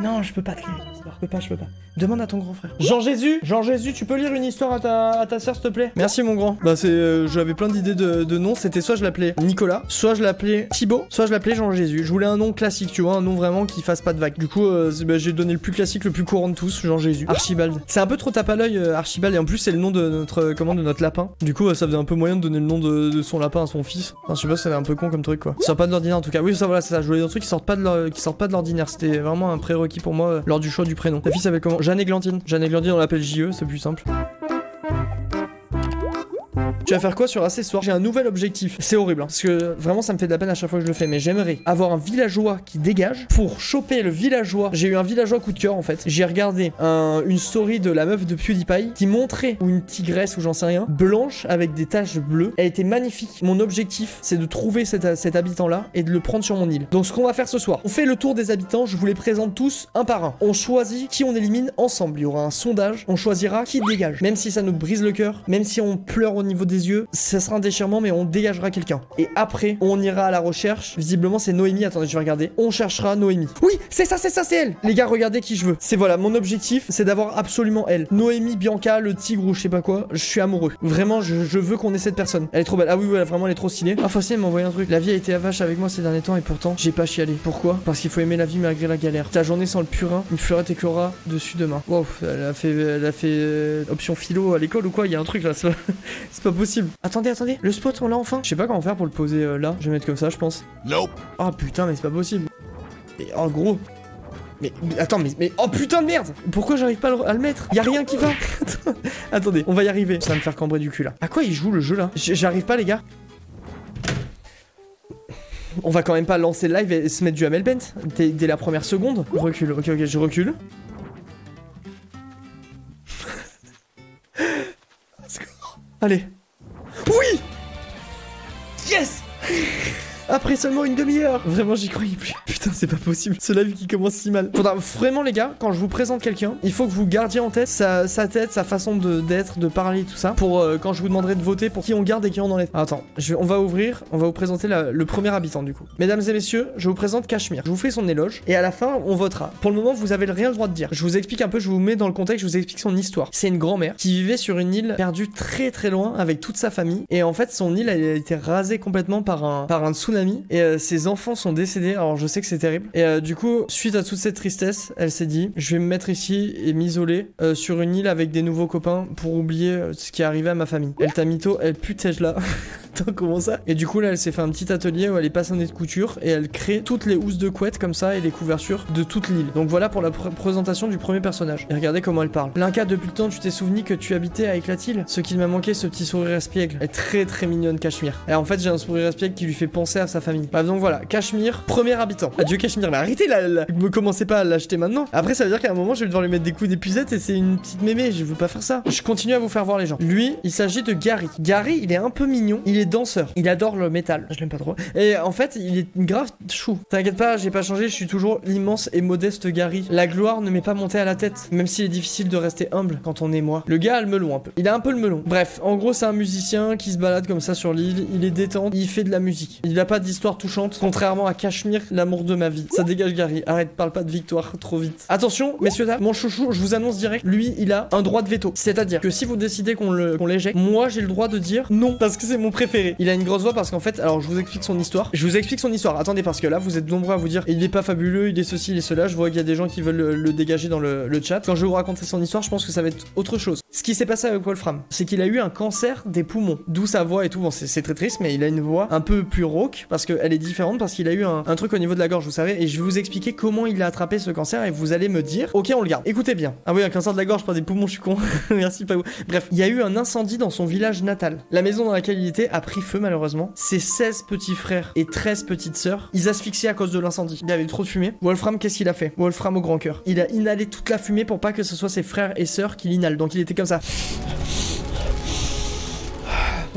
Non, je peux pas te lire. Je peux pas, je peux pas. Demande à ton grand frère. Jean Jésus Jean Jésus, tu peux lire une histoire à ta, à ta soeur, s'il te plaît? Merci, mon grand. Bah, c'est. euh, J'avais plein d'idées de, de noms. C'était soit je l'appelais Nicolas, soit je l'appelais Thibaut, soit je l'appelais Jean Jésus. Je voulais un nom classique, tu vois, un nom vraiment qui fasse pas de vague. Du coup, euh, bah, j'ai donné le plus classique, le plus courant de tous, Jean Jésus. Archibald. C'est un peu trop tape à l'œil, euh, Archibald, et en plus, c'est le nom de notre, comment, de notre lapin. Du coup, ça faisait un peu moyen de donner le nom de, de son lapin à son fils. Enfin, je sais pas, c'était un peu con comme truc, quoi. Ça sort pas de l'ordinaire, en tout cas. Oui, ça, voilà, c'est ça. Je voulais un truc qui sortent pas de l'ordinaire. C'était vraiment un pour moi euh, lors du choix du prénom. Ta fille s'appelle comment? Jeanne Églantine. Jeanne Églantine, on l'appelle JE, c'est plus simple. Tu vas faire quoi sur AC ce soir? J'ai un nouvel objectif. C'est horrible, hein, parce que vraiment ça me fait de la peine à chaque fois que je le fais, mais j'aimerais avoir un villageois qui dégage pour choper le villageois. J'ai eu un villageois coup de cœur en fait. J'ai regardé un- une story de la meuf de PewDiePie qui montrait une tigresse ou j'en sais rien, blanche avec des taches bleues. Elle était magnifique. Mon objectif, c'est de trouver cet habitant-là et de le prendre sur mon île. Donc ce qu'on va faire ce soir, on fait le tour des habitants. Je vous les présente tous un par un. On choisit qui on élimine ensemble. Il y aura un sondage. On choisira qui dégage. Même si ça nous brise le cœur, même si on pleure au niveau des yeux, ça sera un déchirement, mais on dégagera quelqu'un. Et après, on ira à la recherche. Visiblement, c'est Noémie. Attendez, je vais regarder. On cherchera Noémie. Oui, c'est ça, c'est ça, c'est elle. Les gars, regardez qui je veux. C'est voilà, mon objectif, c'est d'avoir absolument elle. Noémie, Bianca, le tigre ou je sais pas quoi. Je suis amoureux. Vraiment, je, veux qu'on ait cette personne. Elle est trop belle. Ah oui, elle, vraiment, elle est trop stylée. Ah, Facile m'a envoyé un truc. La vie a été à vache avec moi ces derniers temps et pourtant, j'ai pas chialé. Pourquoi? Parce qu'il faut aimer la vie malgré la galère. Ta journée sans le purin, une fleurette éclora dessus demain. Wow, elle a fait, elle a fait euh, option philo à l'école ou quoi? Il y a un truc là, c'est pas possible. Attendez, attendez, le spot on l'a enfin. Je sais pas comment faire pour le poser euh, là. Je vais mettre comme ça, je pense. Nope. Oh putain, mais c'est pas possible. Mais en gros. Mais, mais attends, mais, mais oh putain de merde Pourquoi j'arrive pas à le, à le mettre? Y a rien qui va Attendez, on va y arriver. Ça va me faire cambrer du cul là. À quoi il joue le jeu là? J'arrive pas les gars. On va quand même pas lancer le live et se mettre du Hamel Bent dès, dès la première seconde. Recule, ok ok, je recule. Allez. Oui Yes Après seulement une demi-heure Vraiment j'y croyais plus. Putain c'est pas possible. Ce live qui commence si mal. Faudra vraiment les gars, quand je vous présente quelqu'un, il faut que vous gardiez en tête sa, tête, sa façon d'être, de, parler, tout ça. Pour euh, quand je vous demanderai de voter pour qui on garde et qui on enlève. Ah, Attends, on va ouvrir, on va vous présenter le premier habitant du coup. Mesdames et messieurs, je vous présente Cachemire. Je vous fais son éloge et à la fin on votera. Pour le moment vous avez rien le droit de dire. Je vous explique un peu, je vous mets dans le contexte, je vous explique son histoire. C'est une grand-mère qui vivait sur une île perdue très très loin avec toute sa famille et en fait son île a été rasée complètement par un, par un tsunami et euh, ses enfants sont décédés. Alors je sais que c'est terrible. Et euh, du coup, suite à toute cette tristesse, elle s'est dit je vais me mettre ici et m'isoler euh, sur une île avec des nouveaux copains pour oublier euh, ce qui est arrivé à ma famille. Elle t'a mytho, elle putège là. Comment ça Et du coup, là, elle s'est fait un petit atelier où elle est passionnée de couture et elle crée toutes les housses de couette comme ça et les couvertures de toute l'île. Donc voilà pour la pr- présentation du premier personnage. Et regardez comment elle parle. Linka, depuis le temps, tu t'es souvenu que tu habitais avec la île Ce qu'il m'a manqué, ce petit sourire espiègle. Elle est très très mignonne, Cachemire. Et en fait, j'ai un sourire espiègle qui lui fait penser à sa famille. Bref, donc voilà, Cachemire, premier habitant. Adieu Cachemire, mais arrêtez là, là. Me commencez pas à l'acheter maintenant. Après, ça veut dire qu'à un moment, je vais devoir lui mettre des coups d'épuisette et c'est une petite mémé. Je veux pas faire ça. Je continue à vous faire voir les gens. Lui, il s'agit de Gary. Gary, il est un peu mignon. Danseur. Il adore le métal. Je l'aime pas trop. Et en fait, il est grave chou. T'inquiète pas, j'ai pas changé. Je suis toujours l'immense et modeste Gary. La gloire ne m'est pas montée à la tête. Même s'il est difficile de rester humble quand on est moi. Le gars a le melon un peu. Il a un peu le melon. Bref, en gros, c'est un musicien qui se balade comme ça sur l'île. Il est détente. Il fait de la musique. Il a pas d'histoire touchante. Contrairement à Cachemire, l'amour de ma vie. Ça dégage Gary. Arrête, parle pas de victoire trop vite. Attention, messieurs, dames, mon chouchou, je vous annonce direct. Lui, il a un droit de veto. C'est-à-dire que si vous décidez qu'on l'éjecte, moi, j'ai le droit de dire non. Parce que c'est mon préféré. Il a une grosse voix parce qu'en fait, alors je vous explique son histoire. Je vous explique son histoire. Attendez, parce que là, vous êtes nombreux à vous dire il est pas fabuleux, il est ceci, il est cela. Je vois qu'il y a des gens qui veulent le, dégager dans le chat. Quand je vais vous raconter son histoire, je pense que ça va être autre chose. Ce qui s'est passé avec Wolfram, c'est qu'il a eu un cancer des poumons. D'où sa voix et tout. Bon, c'est très triste, mais il a une voix un peu plus rauque parce qu'elle est différente parce qu'il a eu un, un truc au niveau de la gorge, vous savez. Et je vais vous expliquer comment il a attrapé ce cancer et vous allez me dire, ok, on le garde. Écoutez bien. Ah oui, un cancer de la gorge, pas des poumons, je suis con. Merci, pas vous. Bref, il y a eu un incendie dans son village natal. La maison dans laquelle il était a pris feu malheureusement. Ses 16 petits frères et 13 petites sœurs, ils asphyxiaient à cause de l'incendie. Il y avait trop de fumée. Wolfram, qu'est-ce qu'il a fait? Wolfram au grand cœur. Il a inhalé toute la fumée pour pas que ce soit ses frères et sœurs qui l'inhalent. Donc il était comme ça.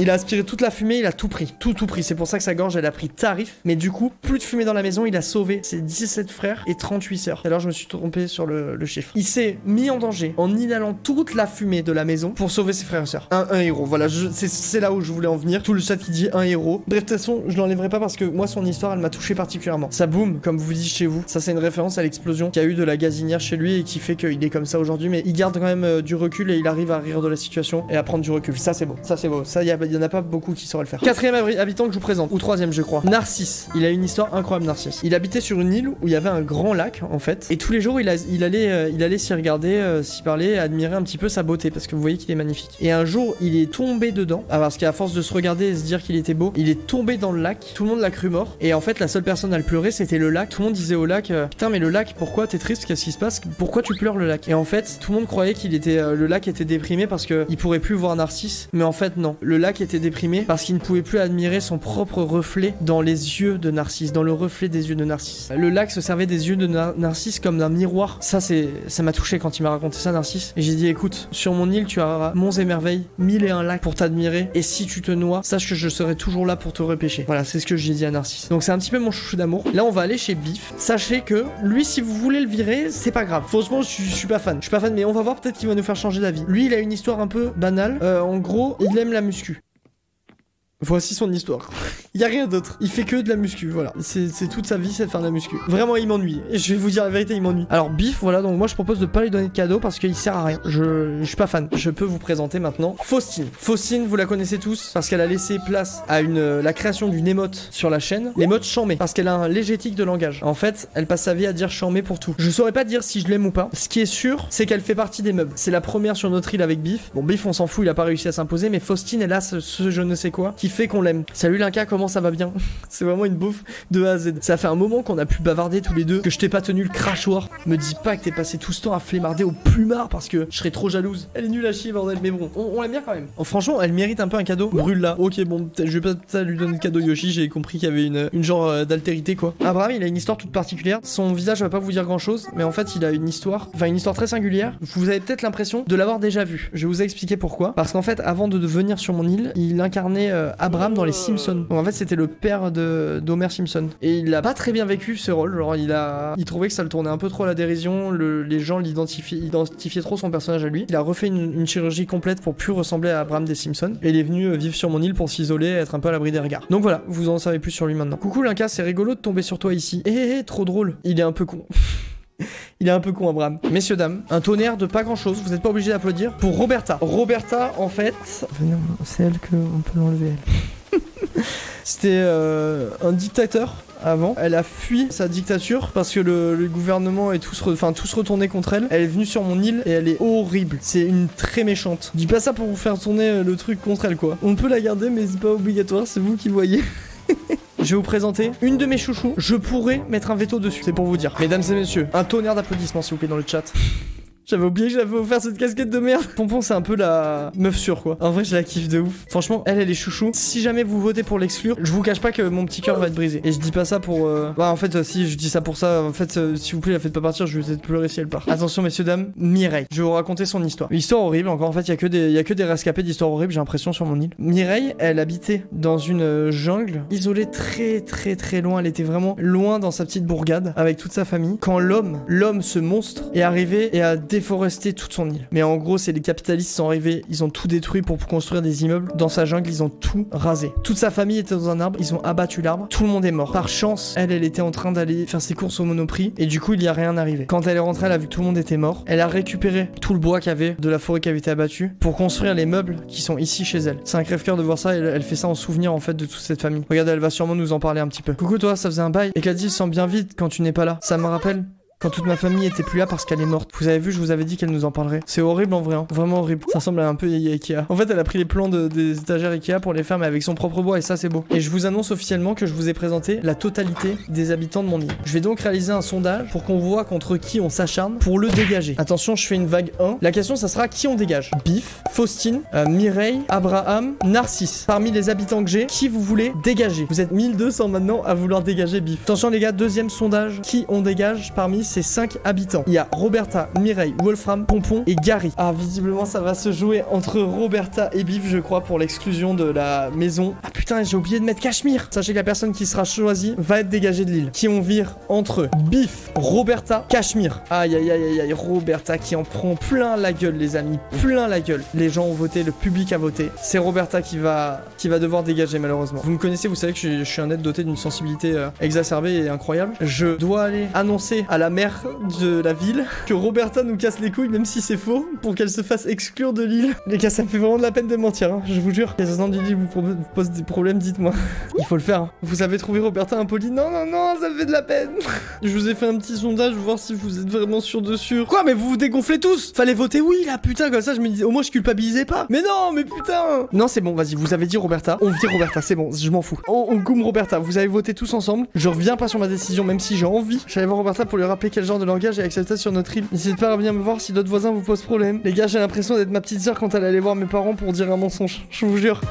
Il a aspiré toute la fumée, il a tout pris. Tout, tout pris. C'est pour ça que sa gorge, elle a pris tarif. Mais du coup, plus de fumée dans la maison, il a sauvé ses 17 frères et 38 sœurs. Alors, je me suis trompé sur le, chiffre. Il s'est mis en danger en inhalant toute la fumée de la maison pour sauver ses frères et sœurs. Un, héros. Voilà, c'est- là où je voulais en venir. Tout le chat qui dit un héros. Bref, de toute façon, je l'enlèverai pas parce que moi, son histoire, elle m'a touché particulièrement. Ça boum, comme vous dites chez vous. Ça, c'est une référence à l'explosion qu'il y a eu de la gazinière chez lui et qui fait qu'il est comme ça aujourd'hui. Mais il garde quand même euh, du recul et il arrive à rire de la situation et à prendre du recul. Ça, c'est beau. Ça, c'est beau. Ça, y, a- il y en a pas beaucoup qui sauraient le faire. Quatrième habitant que je vous présente, ou troisième, je crois. Narcisse. Il a une histoire incroyable, Narcisse. Il habitait sur une île où il y avait un grand lac, en fait. Et tous les jours, il, euh, allait s'y regarder, euh, s'y parler, admirer un petit peu sa beauté parce que vous voyez qu'il est magnifique. Et un jour, il est tombé dedans. Ah, parce qu'à force de se regarder et se dire qu'il était beau, il est tombé dans le lac. Tout le monde l'a cru mort. Et en fait, la seule personne à le pleurer, c'était le lac. Tout le monde disait au lac euh, Putain, mais le lac, pourquoi t'es triste? Qu'est-ce qui se passe? Pourquoi tu pleures le lac Et en fait, tout le monde croyait qu'il était. le lac était déprimé parce que il pourrait plus voir Narcisse. Mais en fait, non. Le lac était déprimé parce qu'il ne pouvait plus admirer son propre reflet dans les yeux de Narcisse, dans le reflet des yeux de Narcisse. Le lac se servait des yeux de Nar- Narcisse comme d'un miroir. Ça, c'est, ça m'a touché quand il m'a raconté ça, Narcisse. Et j'ai dit, écoute, sur mon île, tu auras monts et merveilles, mille et un lacs pour t'admirer. Et si tu te noies, sache que je serai toujours là pour te repêcher. Voilà, c'est ce que j'ai dit à Narcisse. Donc c'est un petit peu mon chouchou d'amour. Là, on va aller chez Biff. Sachez que lui, si vous voulez le virer, c'est pas grave. Franchement, je suis pas fan. Je suis pas fan, mais on va voir peut-être qu'il va nous faire changer d'avis. Lui, il a une histoire un peu banale. Euh, en gros, il aime la muscu. Voici son histoire. Il y a rien d'autre. Il fait que de la muscu, voilà. C'est toute sa vie, c'est de faire de la muscu. Vraiment, il m'ennuie. Je vais vous dire la vérité, il m'ennuie. Alors, Biff, voilà, donc moi je propose de pas lui donner de cadeau parce qu'il sert à rien. Je, je suis pas fan. Je peux vous présenter maintenant Faustine. Faustine, vous la connaissez tous parce qu'elle a laissé place à une, euh, la création d'une émote sur la chaîne. L'émote chamé parce qu'elle a un légétique de langage. En fait, elle passe sa vie à dire chamé pour tout. Je saurais pas dire si je l'aime ou pas. Ce qui est sûr, c'est qu'elle fait partie des meubles. C'est la première sur notre île avec Biff. Bon, Biff, on s'en fout, il a pas réussi à s'imposer, mais Faustine, elle a ce, je ne sais quoi fait qu'on l'aime. Salut Linka, comment ça va bien? C'est vraiment une bouffe de A à Z. Ça fait un moment qu'on a pu bavarder tous les deux, que je t'ai pas tenu le crachoir. Me dis pas que t'es passé tout ce temps à flémarder au plumard parce que je serais trop jalouse. Elle est nulle à chier, bordel, mais bon, on, l'aime bien quand même. Oh, franchement, elle mérite un peu un cadeau. Brûle là. Ok, bon, je vais pas lui donner de cadeau Yoshi, j'ai compris qu'il y avait une, genre euh, d'altérité quoi. Abraham, il a une histoire toute particulière. Son visage va pas vous dire grand chose, mais en fait, il a une histoire, enfin une histoire très singulière. Vous avez peut-être l'impression de l'avoir déjà vu. Je vais vous expliquer pourquoi. Parce qu'en fait, avant de venir sur mon île, il incarnait euh, Abraham dans les Simpsons. Donc en fait, c'était le père de d'Homer Simpson. Et il a pas très bien vécu ce rôle. Genre, il a, il trouvait que ça le tournait un peu trop à la dérision. Le- les gens l'identifiaient, identifiaient trop son personnage à lui. Il a refait une, une chirurgie complète pour plus ressembler à Abraham des Simpsons. Et il est venu euh, vivre sur mon île pour s'isoler, être un peu à l'abri des regards. Donc voilà, vous en savez plus sur lui maintenant. Coucou Linka, c'est rigolo de tomber sur toi ici. Eh, eh, eh, trop drôle. Il est un peu con. Il est un peu con, Abraham. Messieurs, dames, un tonnerre de pas grand chose, vous n'êtes pas obligés d'applaudir. Pour Roberta. Roberta, en fait. C'est elle qu'on peut l'enlever, elle. C'était euh, un dictateur avant. Elle a fui sa dictature parce que le, le gouvernement est tous, re- enfin, tous retournés contre elle. Elle est venue sur mon île et elle est horrible. C'est une très méchante. Je dis pas ça pour vous faire tourner le truc contre elle, quoi. On peut la garder, mais c'est pas obligatoire, c'est vous qui voyez. Je vais vous présenter une de mes chouchous. Je pourrais mettre un veto dessus, c'est pour vous dire. Mesdames et messieurs, un tonnerre d'applaudissements s'il vous plaît dans le chat. J'avais oublié que j'avais offert cette casquette de merde. Pompon, c'est un peu la meuf sûre, quoi. En vrai, je la kiffe de ouf. Franchement, elle, elle est chouchou. Si jamais vous votez pour l'exclure, je vous cache pas que mon petit cœur va être brisé. Et je dis pas ça pour. euh, Bah, en fait, euh, si je dis ça pour ça, en fait, euh, s'il vous plaît, la faites pas partir, je vais peut-être pleurer si elle part. Attention, messieurs, dames, Mireille. Je vais vous raconter son histoire. Histoire horrible. Encore, en fait, il y a que des, y a que des rescapés d'histoires horribles, j'ai l'impression, sur mon île. Mireille, elle habitait dans une euh, jungle, isolée très, très, très loin. Elle était vraiment loin dans sa petite bourgade, avec toute sa famille. Quand l'homme, l'homme, ce monstre, est arrivé et a déforesté toute son île. Mais en gros, c'est les capitalistes sont arrivés, ils ont tout détruit pour construire des immeubles. Dans sa jungle, ils ont tout rasé. Toute sa famille était dans un arbre, ils ont abattu l'arbre. Tout le monde est mort. Par chance, elle, elle était en train d'aller faire ses courses au Monoprix et du coup, il y a rien arrivé. Quand elle est rentrée, elle a vu que tout le monde était mort. Elle a récupéré tout le bois qu'il y avait de la forêt qui avait été abattue pour construire les meubles qui sont ici chez elle. C'est un crève-cœur de voir ça. Elle, fait ça en souvenir en fait de toute cette famille. Regardez, elle va sûrement nous en parler un petit peu. Coucou toi, ça faisait un bail. Et qu'elle dit, sent bien vite quand tu n'es pas là. Ça me rappelle quand toute ma famille était plus là parce qu'elle est morte. Vous avez vu, je vous avais dit qu'elle nous en parlerait. C'est horrible en vrai, hein. vraiment horrible. Ça ressemble à un peu à Ikea. En fait, elle a pris les plans de- des étagères Ikea pour les faire, mais avec son propre bois, et ça, c'est beau. Et je vous annonce officiellement que je vous ai présenté la totalité des habitants de mon île. Je vais donc réaliser un sondage pour qu'on voit contre qui on s'acharne pour le dégager. Attention, je fais une vague 1. La question, ça sera qui on dégage? Biff, Faustine, euh, Mireille, Abraham, Narcisse. Parmi les habitants que j'ai, qui vous voulez dégager? Vous êtes 1200 maintenant à vouloir dégager Biff. Attention les gars, deuxième sondage. Qui on dégage parmi ses 5 habitants. Il y a Roberta, Mireille, Wolfram, Pompon et Gary. Ah, visiblement, ça va se jouer entre Roberta et Biff, je crois, pour l'exclusion de la maison. Ah putain, j'ai oublié de mettre Cachemire. Sachez que la personne qui sera choisie va être dégagée de l'île. Qui on vire entre Biff, Roberta, Cachemire. Aïe, aïe, aïe, aïe, aïe, Roberta qui en prend plein la gueule, les amis. Plein la gueule. Les gens ont voté, le public a voté. C'est Roberta qui va, qui va devoir dégager, malheureusement. Vous me connaissez, vous savez que je, suis- un être doté d'une sensibilité euh, exacerbée et incroyable. Je dois aller annoncer à la de la ville que Roberta nous casse les couilles, même si c'est faux, pour qu'elle se fasse exclure de l'île. Les gars, ça me fait vraiment de la peine de mentir, hein, je vous jure. Les agents du lit vous, vous posent des problèmes, dites-moi. Il faut le faire. hein. Vous avez trouvé Roberta impoli Non, non, non, ça fait de la peine. Je vous ai fait un petit sondage, voir si vous êtes vraiment sûr de sûr. Quoi, mais vous vous dégonflez tous? Fallait voter oui, là, putain, comme ça, je me disais, au moins, je culpabilisais pas. Mais non, mais putain Non, c'est bon, vas-y, vous avez dit Roberta. On vire Roberta, c'est bon, je m'en fous. On, on gomme Roberta, vous avez voté tous ensemble. Je reviens pas sur ma décision, même si j'ai envie. J'allais voir Roberta pour lui rappeler quel genre de langage est accepté sur notre île. N'hésitez pas à venir me voir si d'autres voisins vous posent problème. Les gars, j'ai l'impression d'être ma petite sœur quand elle allait voir mes parents pour dire un mensonge. Je vous jure.